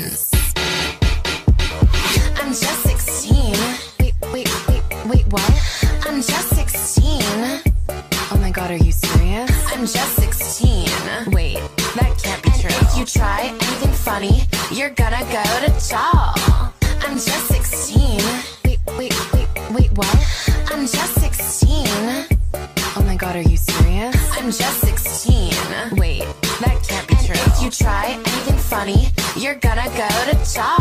even have a license. I'm just 16. Wait, wait, wait, wait, what? I'm just 16. Oh my god, are you serious? I'm just 16. Wait, that can't be And true. if you try anything funny, you're gonna go to jail. I'm just 16. Wait, wait, wait, wait, what? I'm just 16. Oh my god, are you serious? I'm just 16. Wait, that can't be and true. if you try anything funny, you're gonna go to jail.